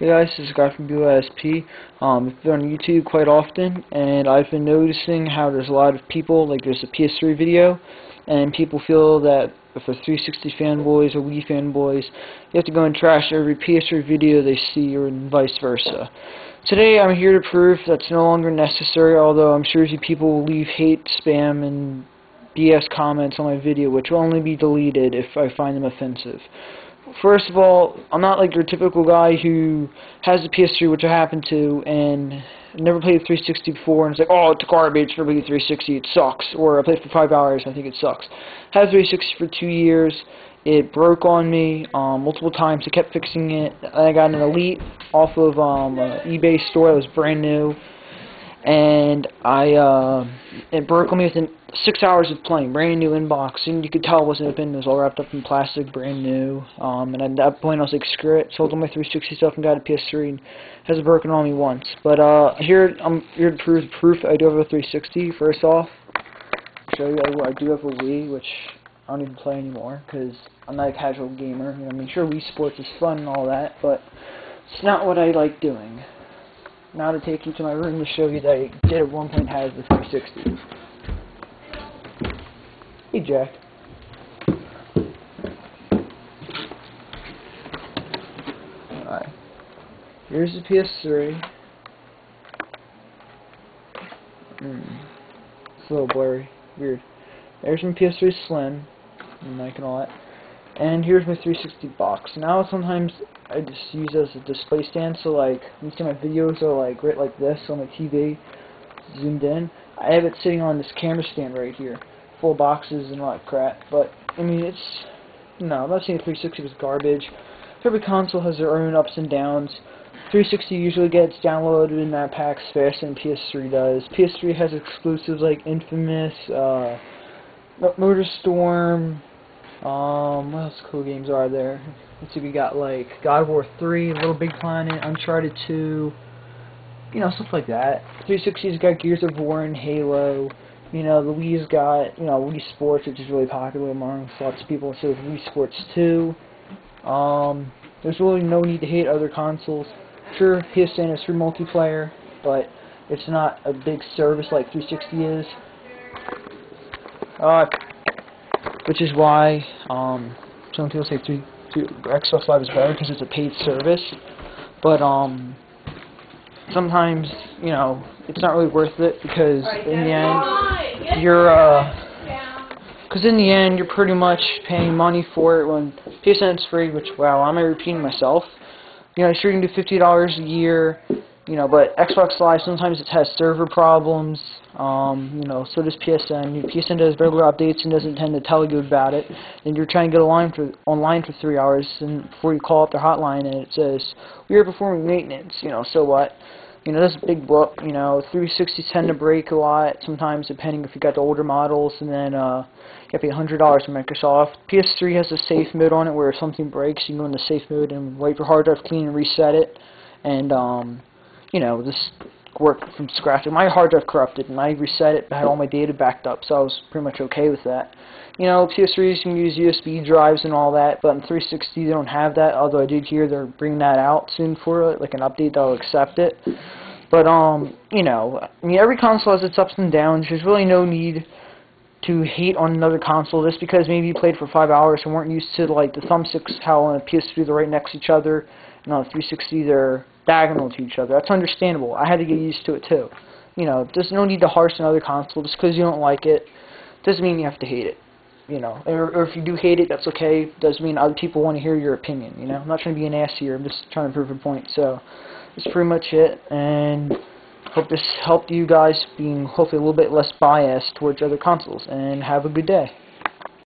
Hey guys, this is guy from BYSP. Um, I've been on YouTube quite often, and I've been noticing how there's a lot of people, like there's a PS3 video, and people feel that if they're 360 fanboys or Wii fanboys, you have to go and trash every PS3 video they see, or vice versa. Today I'm here to prove that's no longer necessary, although I'm sure you people will leave hate, spam, and BS comments on my video, which will only be deleted if I find them offensive. First of all, I'm not like your typical guy who has a PS3, which I happen to, and never played 360 before, and it's like, oh, it's garbage for playing 360, it sucks. Or I played for five hours, and I think it sucks. Had 360 for two years, it broke on me um, multiple times. I kept fixing it. I got an Elite off of um, an eBay store that was brand new, and I uh, it broke on me within six hours of playing, brand new inbox, and you could tell it wasn't open, it was all wrapped up in plastic, brand new, um, and at that point I was like, screw it, sold all my 360 stuff and got a PS3, and hasn't broken on me once, but uh, here, I'm here to prove proof I do have a 360, first off, show you I do have a Wii, which I don't even play anymore, because I'm not a casual gamer, you know, I mean, sure, Wii Sports is fun and all that, but it's not what I like doing. Now to take you to my room to show you that I did at one point have the 360. Hey, Jack. Alright. Here's the PS3. Hmm. It's a little blurry. Weird. There's my PS3 Slim. And mic and all that. And here's my 360 box. Now sometimes I just use it as a display stand, so like, you see my videos are like right like this on my TV, zoomed in. I have it sitting on this camera stand right here full boxes and all that crap. But I mean, it's no, I'm not saying 360 was garbage. Every console has their own ups and downs. 360 usually gets downloaded in that packs faster than PS3 does. PS3 has exclusives like Infamous, uh, Motorstorm. Um, what else cool games are there? Let's see, we got like God of War 3, Little Big Planet, Uncharted 2, you know, stuff like that. 360's got Gears of War and Halo. You know, the Wii's got, you know, Wii Sports, which is really popular among lots of people, so Wii Sports 2. Um, there's really no need to hate other consoles. Sure, PSN is for multiplayer, but it's not a big service like 360 is. Uh, which is why um, some people say 3, 3, Xbox Live is better because it's a paid service. But um, sometimes, you know, it's not really worth it because in the end, you're, uh, because in the end, you're pretty much paying money for it when PSN is free, which, wow, I'm repeating myself. You know, sure you can do $50 a year, you know, but Xbox Live, sometimes it has server problems, um, you know, so does PSN. PSN does regular updates and doesn't tend to tell you about it, and you're trying to get online for, online for three hours, and before you call up their hotline, and it says, we are performing maintenance, you know, so what? You know, this big book, you know, 360s tend to break a lot, sometimes depending if you got the older models, and then, uh, you have to pay $100 from Microsoft. PS3 has a safe mode on it where if something breaks, you can go in the safe mode and wipe your hard drive clean and reset it, and, um, you know, this work from scratch. My hard drive corrupted, and I reset it, had all my data backed up, so I was pretty much okay with that. You know, PS3s can use USB drives and all that, but in 360 they don't have that, although I did hear they're bringing that out soon for it, like an update that'll accept it. But, um, you know, I mean, every console has its ups and downs. There's really no need to hate on another console just because maybe you played for five hours and weren't used to, like, the thumbsticks, how on a PS3 they're right next to each other, and on a 360 they're diagonal to each other. That's understandable. I had to get used to it, too. You know, there's no need to harsh another console just because you don't like it. Doesn't mean you have to hate it you know, or, or if you do hate it, that's okay. Doesn't mean other people want to hear your opinion, you know. I'm not trying to be an ass here. I'm just trying to prove a point. So, that's pretty much it, and hope this helped you guys being hopefully a little bit less biased towards other consoles, and have a good day.